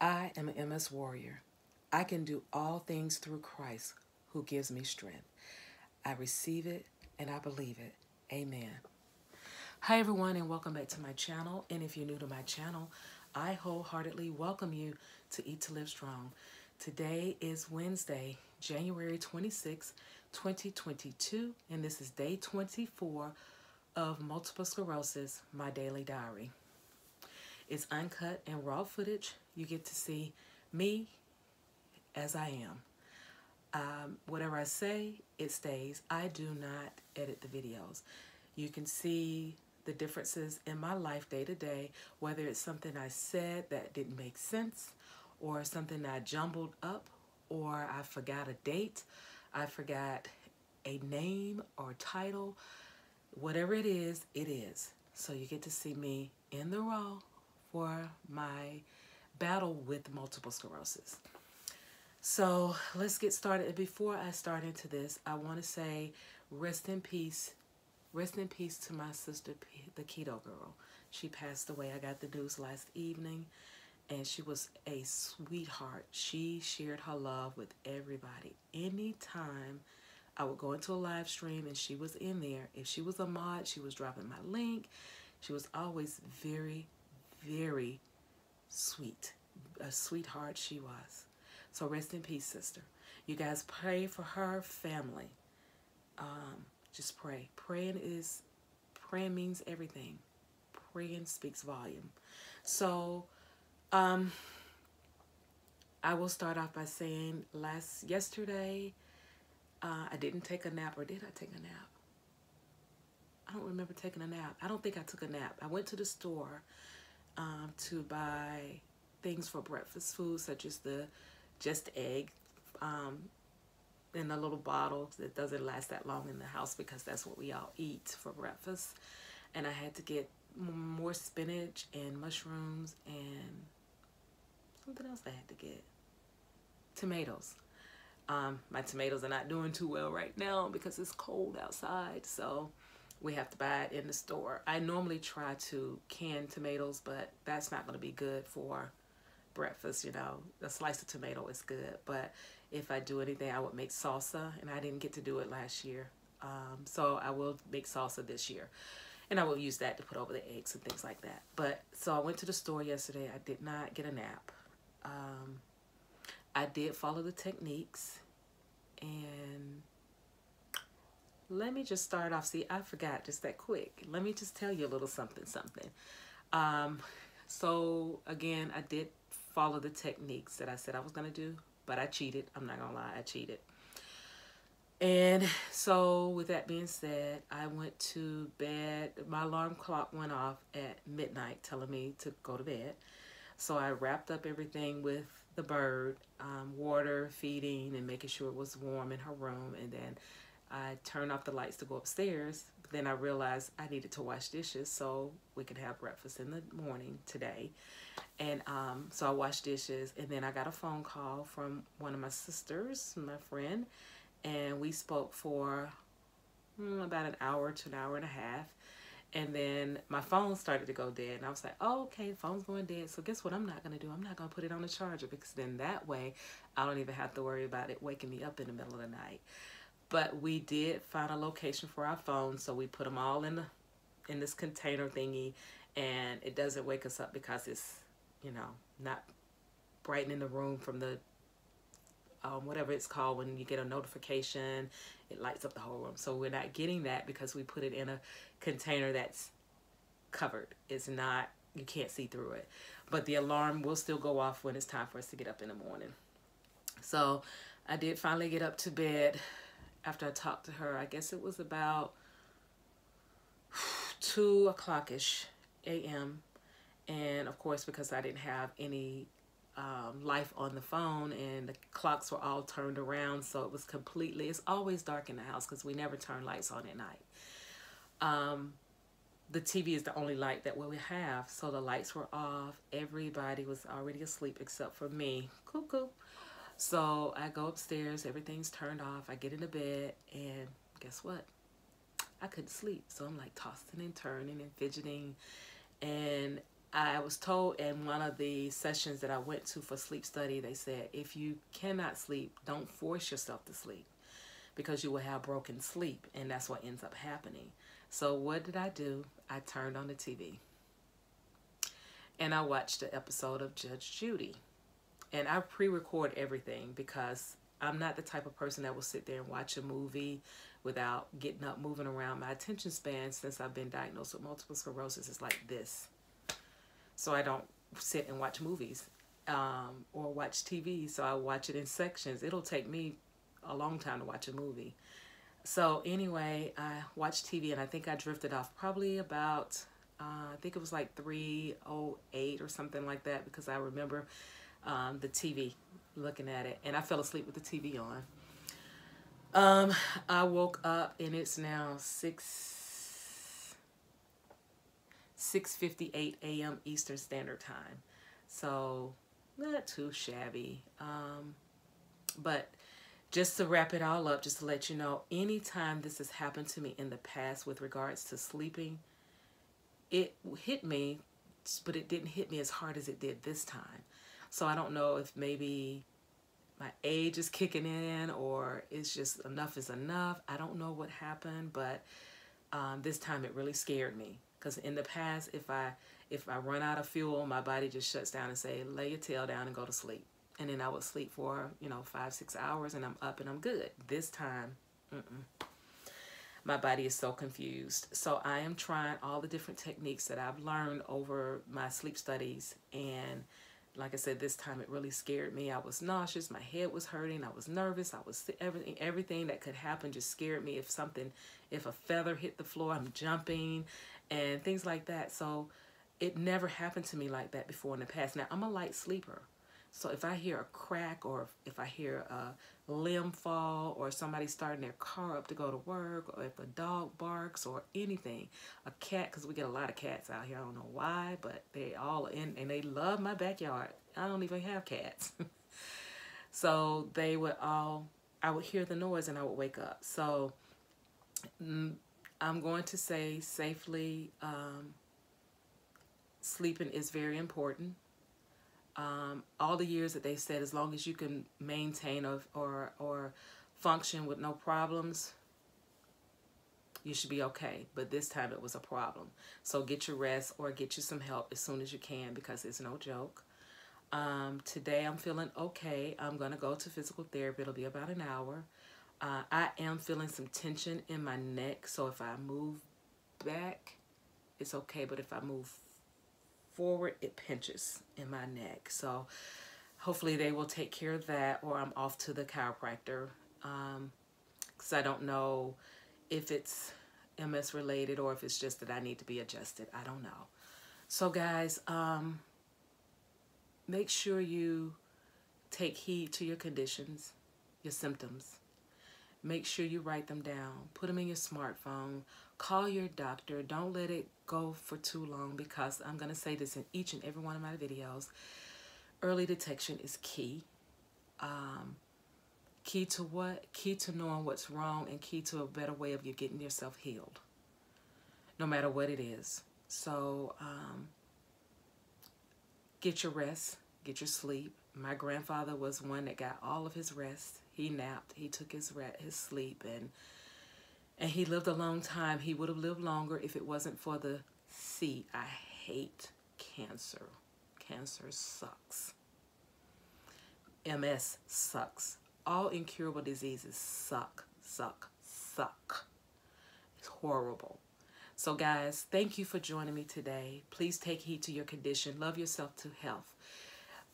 I am an MS warrior. I can do all things through Christ who gives me strength. I receive it and I believe it. Amen. Hi, everyone, and welcome back to my channel. And if you're new to my channel, I wholeheartedly welcome you to Eat to Live Strong. Today is Wednesday, January 26, 2022, and this is day 24 of Multiple Sclerosis, My Daily Diary. It's uncut and raw footage. You get to see me as I am. Um, whatever I say, it stays. I do not edit the videos. You can see the differences in my life day to day, whether it's something I said that didn't make sense, or something I jumbled up, or I forgot a date, I forgot a name or title. Whatever it is, it is. So you get to see me in the raw for my battle with multiple sclerosis. So let's get started. Before I start into this, I want to say rest in peace. Rest in peace to my sister, the keto girl. She passed away. I got the news last evening, and she was a sweetheart. She shared her love with everybody. Anytime I would go into a live stream and she was in there, if she was a mod, she was dropping my link. She was always very, very sweet. A sweetheart she was. So rest in peace, sister. You guys pray for her family. Um, just pray. Praying is praying means everything. Praying speaks volume. So um I will start off by saying last yesterday uh, I didn't take a nap or did I take a nap? I don't remember taking a nap. I don't think I took a nap. I went to the store um, to buy things for breakfast food, such as the just egg um, in a little bottle that doesn't last that long in the house because that's what we all eat for breakfast. And I had to get more spinach and mushrooms and something else I had to get. Tomatoes. Um, my tomatoes are not doing too well right now because it's cold outside. So we have to buy it in the store. I normally try to can tomatoes, but that's not going to be good for breakfast, you know. A slice of tomato is good, but if I do anything, I would make salsa, and I didn't get to do it last year. Um, so I will make salsa this year. And I will use that to put over the eggs and things like that. But so I went to the store yesterday. I did not get a nap. Um, I did follow the techniques and let me just start off. See, I forgot just that quick. Let me just tell you a little something, something. Um, so again, I did follow the techniques that I said I was going to do, but I cheated. I'm not going to lie, I cheated. And so with that being said, I went to bed. My alarm clock went off at midnight telling me to go to bed. So I wrapped up everything with the bird, um, water, feeding, and making sure it was warm in her room. And then I turned off the lights to go upstairs. But then I realized I needed to wash dishes so we could have breakfast in the morning today. And um, so I washed dishes. And then I got a phone call from one of my sisters, my friend. And we spoke for hmm, about an hour to an hour and a half. And then my phone started to go dead. And I was like, oh, okay, phone's going dead. So guess what I'm not going to do? I'm not going to put it on the charger because then that way I don't even have to worry about it waking me up in the middle of the night but we did find a location for our phones so we put them all in the in this container thingy and it doesn't wake us up because it's you know not brightening the room from the um, whatever it's called when you get a notification it lights up the whole room. So we're not getting that because we put it in a container that's covered. It's not you can't see through it. But the alarm will still go off when it's time for us to get up in the morning. So I did finally get up to bed after I talked to her. I guess it was about 2 o'clock-ish a.m. And of course, because I didn't have any um, life on the phone and the clocks were all turned around, so it was completely, it's always dark in the house because we never turn lights on at night. Um, the TV is the only light that we have, so the lights were off. Everybody was already asleep except for me. Cuckoo. So I go upstairs, everything's turned off. I get into bed, and guess what? I couldn't sleep. So I'm like tossing and turning and fidgeting. And I was told in one of the sessions that I went to for sleep study, they said if you cannot sleep, don't force yourself to sleep because you will have broken sleep, and that's what ends up happening. So, what did I do? I turned on the TV and I watched the episode of Judge Judy. And I pre record everything because I'm not the type of person that will sit there and watch a movie without getting up, moving around. My attention span since I've been diagnosed with multiple sclerosis is like this. So I don't sit and watch movies um, or watch TV. So I watch it in sections. It'll take me a long time to watch a movie. So anyway, I watched TV and I think I drifted off probably about, uh, I think it was like 308 or something like that because I remember um, the TV looking at it and I fell asleep with the TV on. Um, I woke up and it's now 6 6:58 a.m. Eastern Standard Time. So, not too shabby. Um, but just to wrap it all up, just to let you know, anytime this has happened to me in the past with regards to sleeping, it hit me, but it didn't hit me as hard as it did this time. So I don't know if maybe my age is kicking in or it's just enough is enough. I don't know what happened, but um, this time it really scared me because in the past, if I if I run out of fuel, my body just shuts down and say, lay your tail down and go to sleep and then I would sleep for you know five six hours and I'm up and I'm good. This time, mm -mm. my body is so confused. So I am trying all the different techniques that I've learned over my sleep studies and like I said, this time it really scared me. I was nauseous. My head was hurting. I was nervous. I was everything. Everything that could happen just scared me. If something, if a feather hit the floor, I'm jumping, and things like that. So it never happened to me like that before in the past. Now I'm a light sleeper. So if I hear a crack or if I hear a limb fall or somebody starting their car up to go to work or if a dog barks or anything, a cat, because we get a lot of cats out here. I don't know why, but they all in and they love my backyard. I don't even have cats. so they would all, I would hear the noise and I would wake up. So mm, I'm going to say safely, um, sleeping is very important um, all the years that they said as long as you can maintain or, or, or function with no problems, you should be okay. But this time it was a problem. So get your rest or get you some help as soon as you can because it's no joke. Um, today I'm feeling okay. I'm going to go to physical therapy. It'll be about an hour. Uh, I am feeling some tension in my neck. So if I move back, it's okay. But if I move forward, it pinches in my neck. So hopefully they will take care of that or I'm off to the chiropractor because um, I don't know if it's MS related or if it's just that I need to be adjusted. I don't know. So guys, um, make sure you take heed to your conditions, your symptoms. Make sure you write them down. Put them in your smartphone. Call your doctor. Don't let it go for too long because I'm going to say this in each and every one of my videos. Early detection is key. Um, key to what? Key to knowing what's wrong and key to a better way of you getting yourself healed. No matter what it is. So, um, get your rest. Get your sleep. My grandfather was one that got all of his rest he napped. He took his his sleep and and he lived a long time. He would have lived longer if it wasn't for the C. I hate cancer. Cancer sucks. MS sucks. All incurable diseases suck, suck, suck. It's horrible. So guys, thank you for joining me today. Please take heed to your condition. Love yourself to health.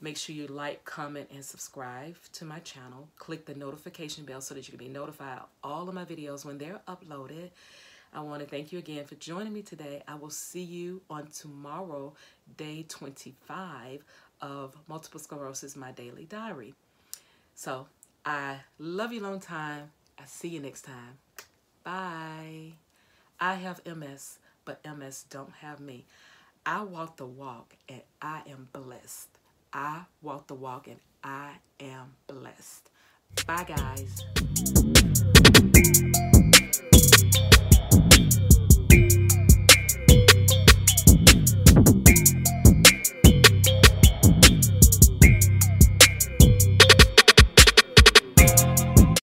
Make sure you like, comment, and subscribe to my channel. Click the notification bell so that you can be notified of all of my videos when they're uploaded. I want to thank you again for joining me today. I will see you on tomorrow, day 25 of Multiple Sclerosis, My Daily Diary. So, I love you long time. I see you next time. Bye. I have MS, but MS don't have me. I walk the walk and I am blessed. I walk the walk and I am blessed. Bye, guys.